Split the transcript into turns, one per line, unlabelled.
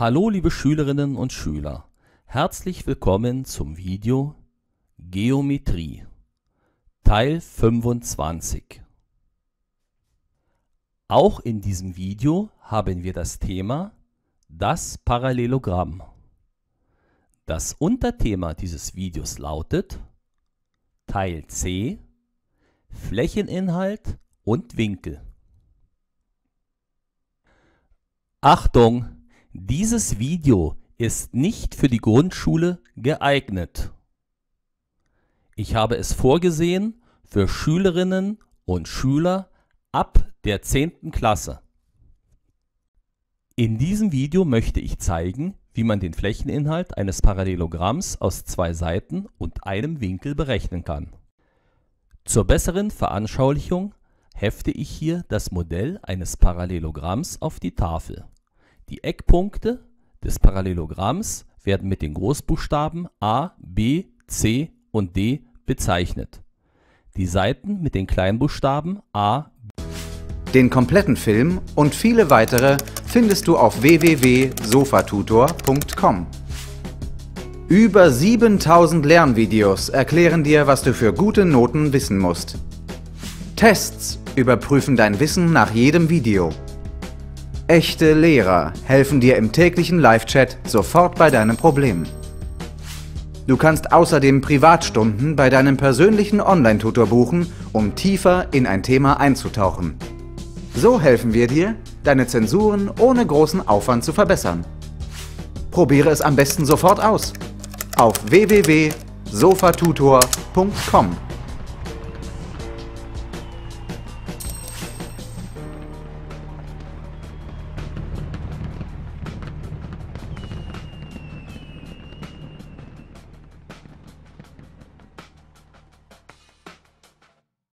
Hallo liebe Schülerinnen und Schüler, herzlich willkommen zum Video Geometrie Teil 25. Auch in diesem Video haben wir das Thema das Parallelogramm. Das Unterthema dieses Videos lautet Teil C Flächeninhalt und Winkel. Achtung! Dieses Video ist nicht für die Grundschule geeignet. Ich habe es vorgesehen für Schülerinnen und Schüler ab der 10. Klasse. In diesem Video möchte ich zeigen, wie man den Flächeninhalt eines Parallelogramms aus zwei Seiten und einem Winkel berechnen kann. Zur besseren Veranschaulichung hefte ich hier das Modell eines Parallelogramms auf die Tafel. Die Eckpunkte des Parallelogramms werden mit den Großbuchstaben A, B, C und D bezeichnet. Die Seiten mit den Kleinbuchstaben A,
Den kompletten Film und viele weitere findest du auf www.sofatutor.com. Über 7000 Lernvideos erklären dir, was du für gute Noten wissen musst. Tests überprüfen dein Wissen nach jedem Video. Echte Lehrer helfen dir im täglichen Live-Chat sofort bei deinem Problem. Du kannst außerdem Privatstunden bei deinem persönlichen Online-Tutor buchen, um tiefer in ein Thema einzutauchen. So helfen wir dir, deine Zensuren ohne großen Aufwand zu verbessern. Probiere es am besten sofort aus auf www.sofatutor.com.